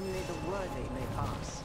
Only the worthy may pass.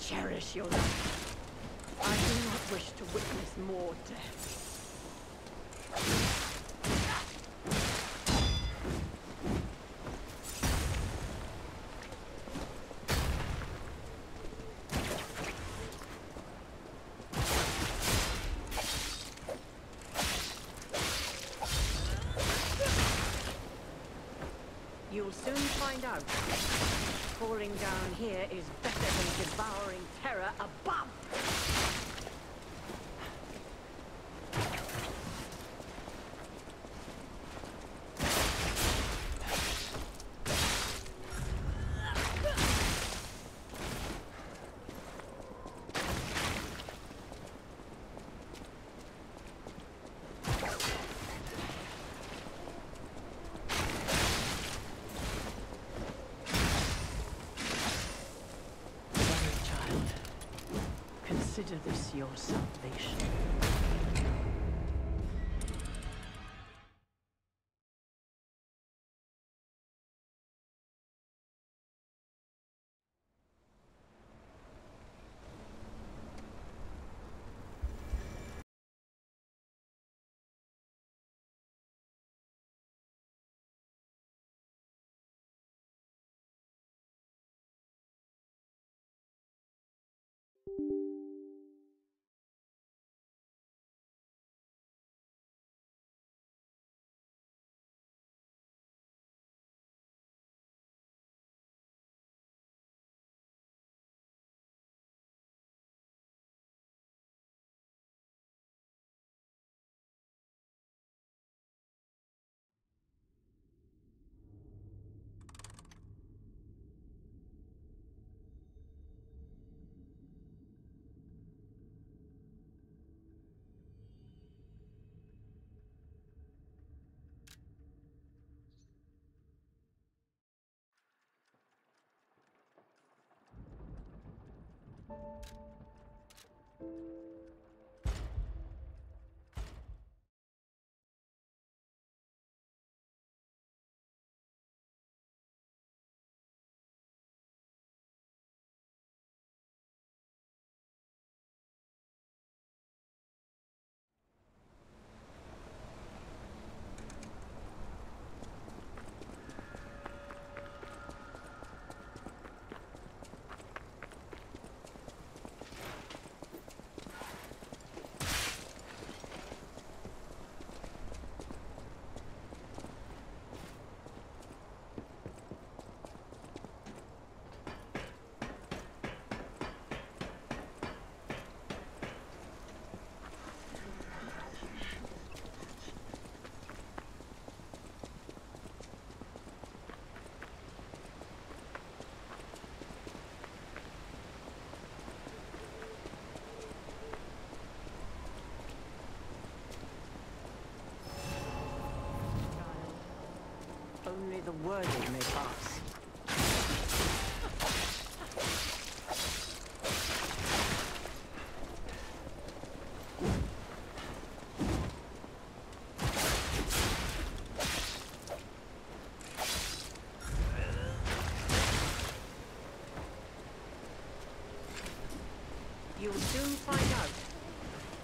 Cherish your life. I do not wish to witness more death. You'll soon find out. Falling down here is better than devouring terror above. Very child. Consider this your salvation. Only the Worthy pass. You'll soon find out.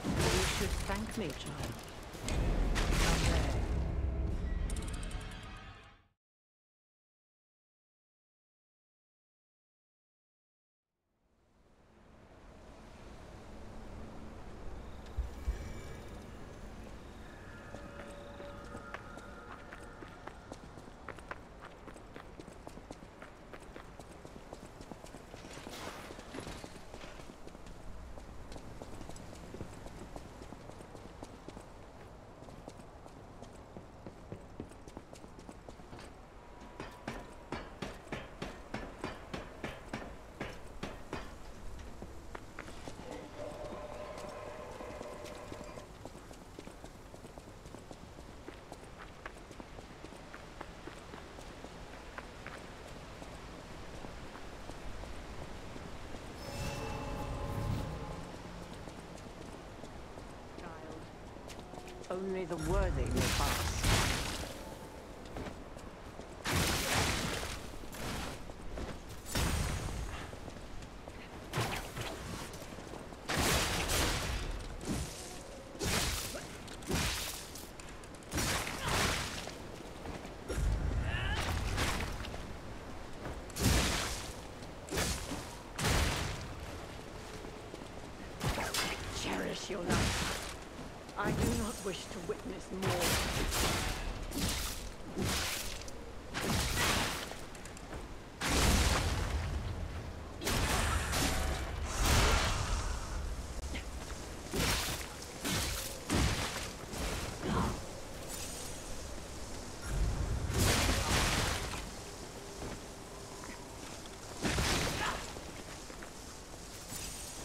You should thank me, child. Only the worthy may pass. Cherish your life. I do not wish more.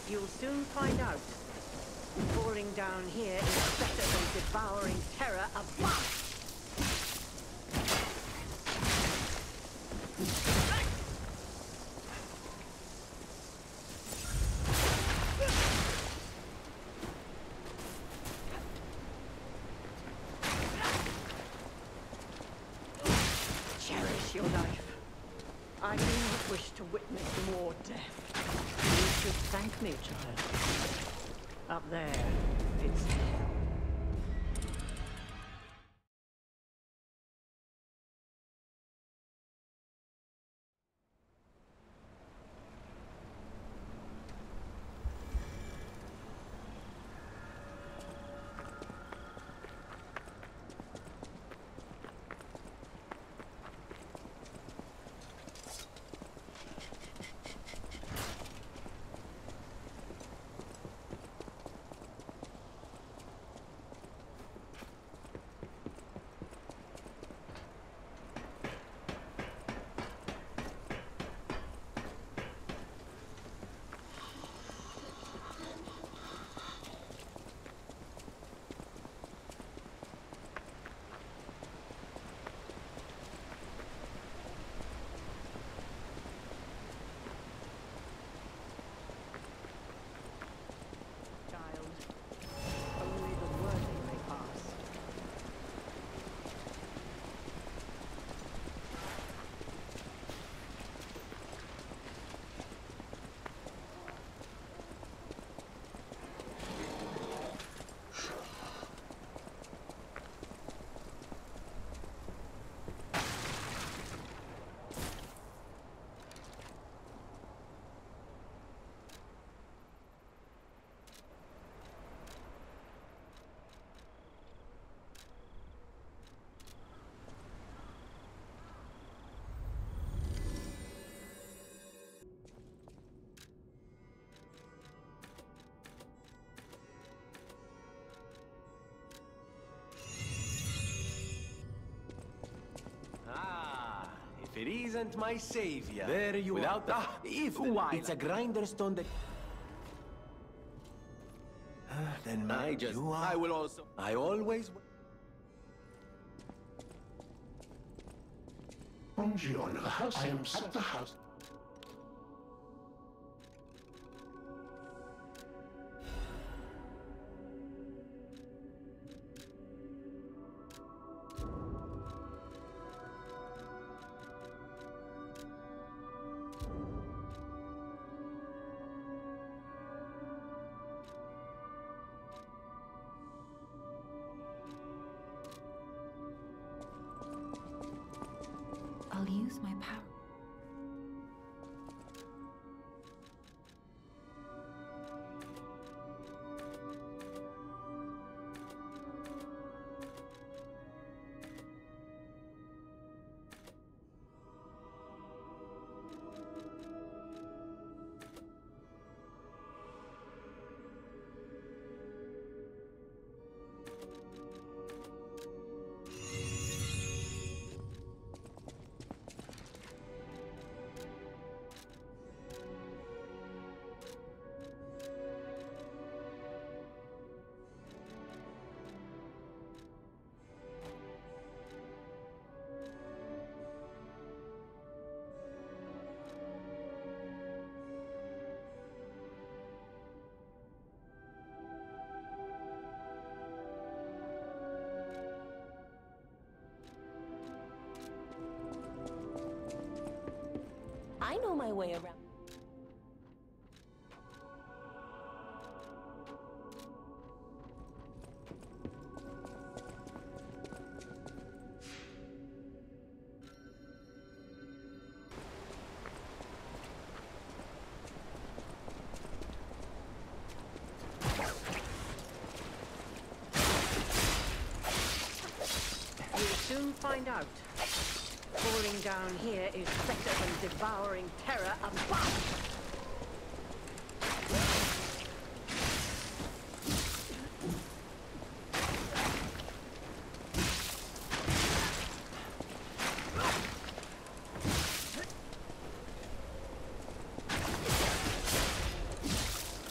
You'll soon find out. Down here is better than devouring terror above. If my savior. There you Without are. Ah, if Why it's a grinder stone that. Ah, then I just. you are- I will also. I always. Bonjour, the house. I am at the house. I know my way around. You'll soon find out. Falling down here is better than devouring terror above.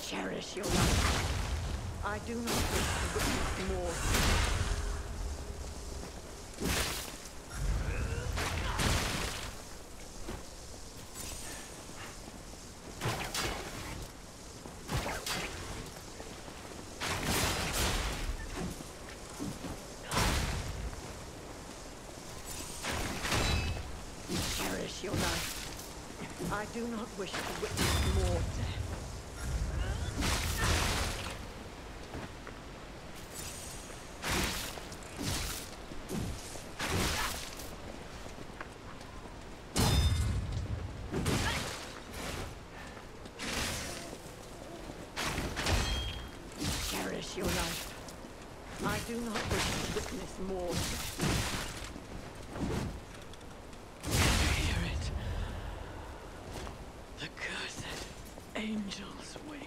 Cherish your life. I do not wish to witness more. Cherish your life. I do not wish to witness more death. Cherish your life. I do not wish to witness more death. Hear it. The cursed angel's wing.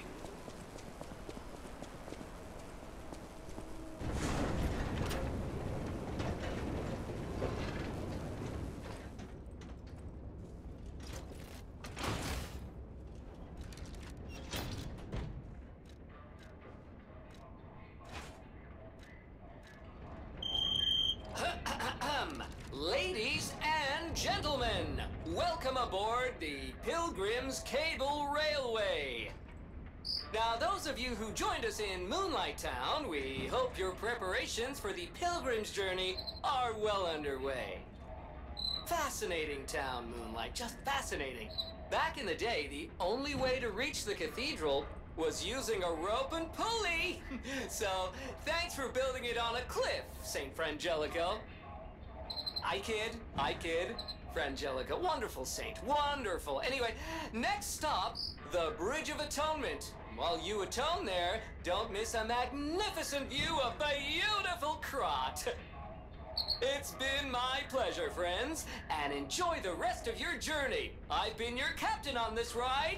Ahem. Ladies and gentlemen, welcome aboard the Pilgrim's Cable Railway. Now, those of you who joined us in Moonlight Town, we hope your preparations for the Pilgrim's journey are well underway. Fascinating town, Moonlight, just fascinating. Back in the day, the only way to reach the cathedral was using a rope and pulley. so, thanks for building it on a cliff, St. Frangelico. I kid, I kid. Frangelico, wonderful saint, wonderful. Anyway, next stop, the Bridge of Atonement. While you atone there, don't miss a magnificent view of the beautiful Krat. It's been my pleasure, friends, and enjoy the rest of your journey. I've been your captain on this ride,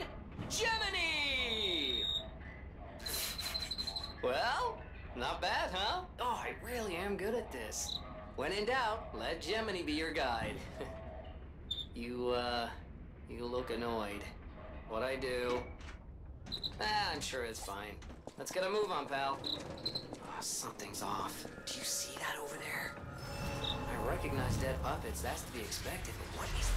Gemini! Well, not bad, huh? Oh, I really am good at this. When in doubt, let Gemini be your guide. you, uh, you look annoyed. What I do? Ah, I'm sure it's fine. Let's get a move on, pal. Oh, something's off. Do you see that over there? I recognize dead puppets. That's to be expected, but what is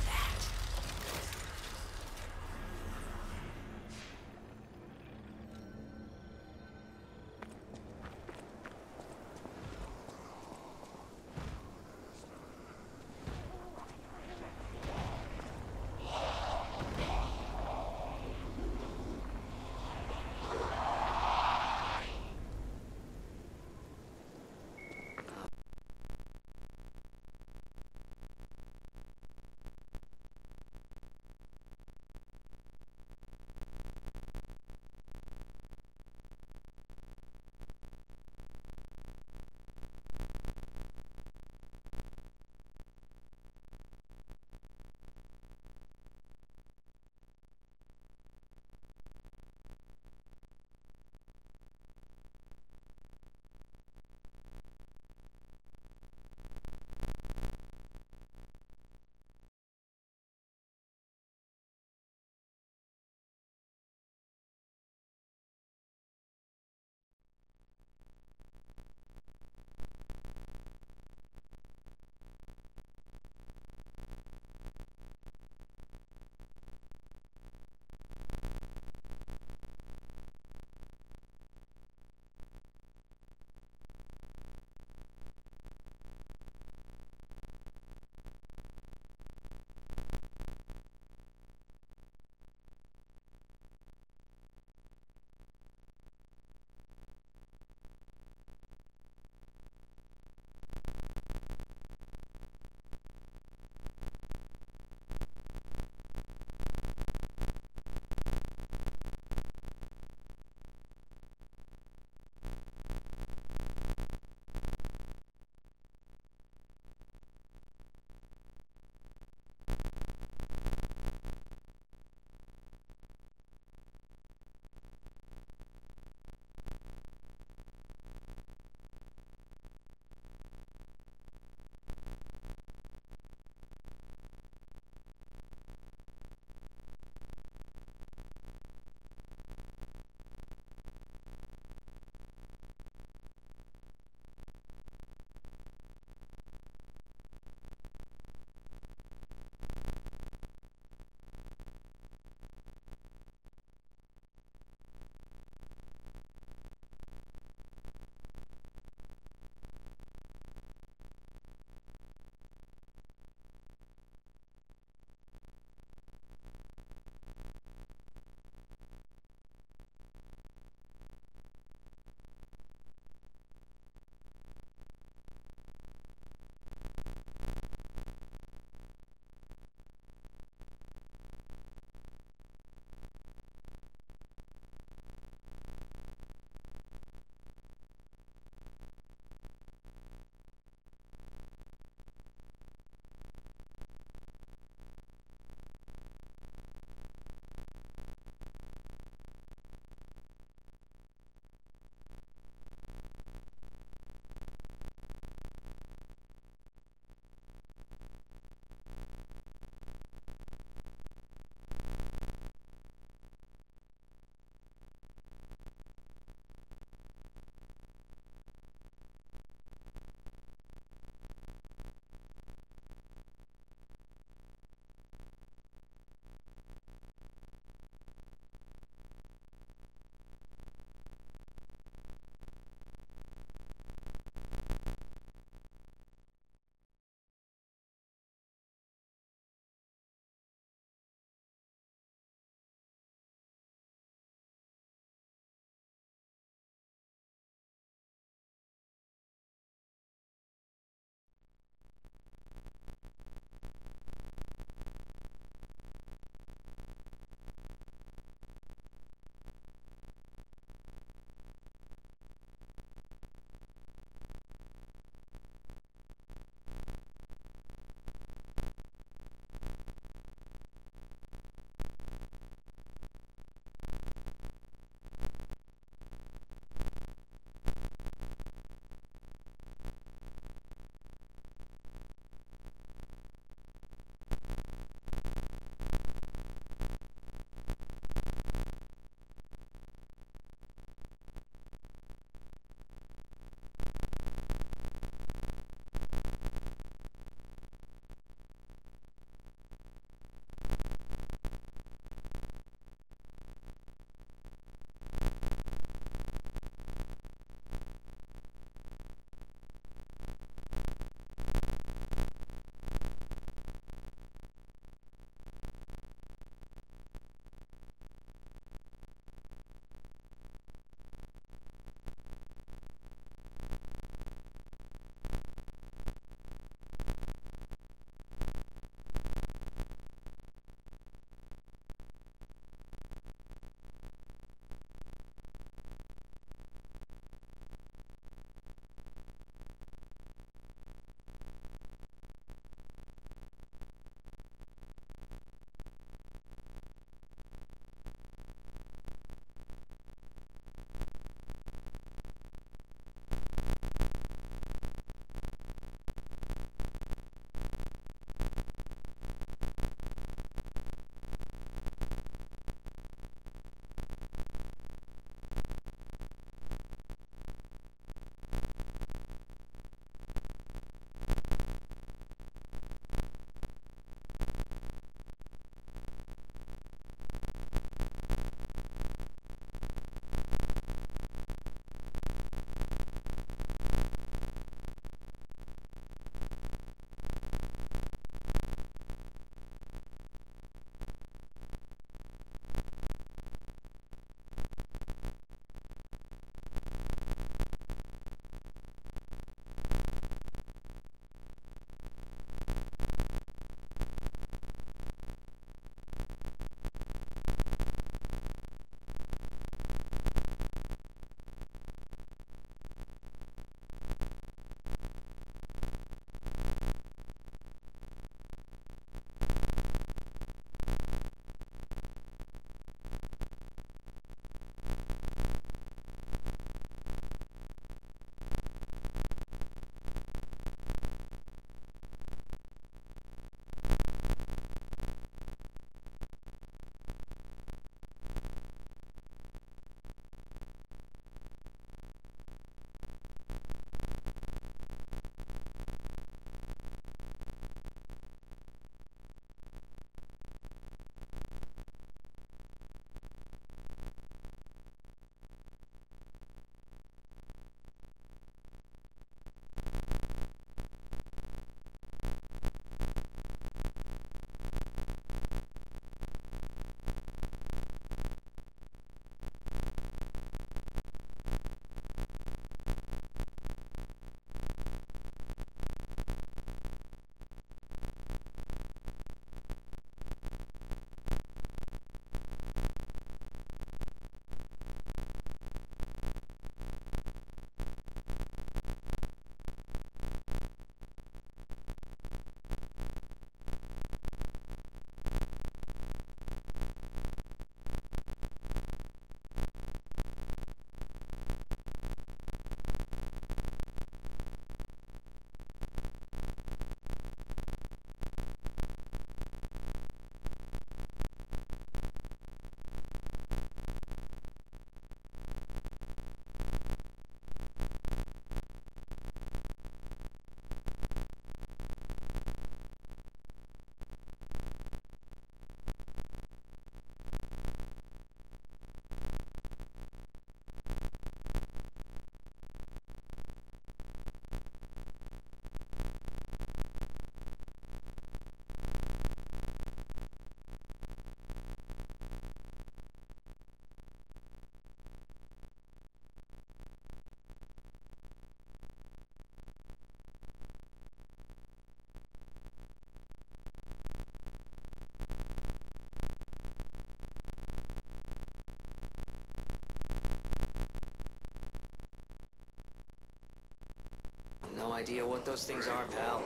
No idea what those things are, pal.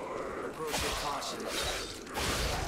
Approach with caution.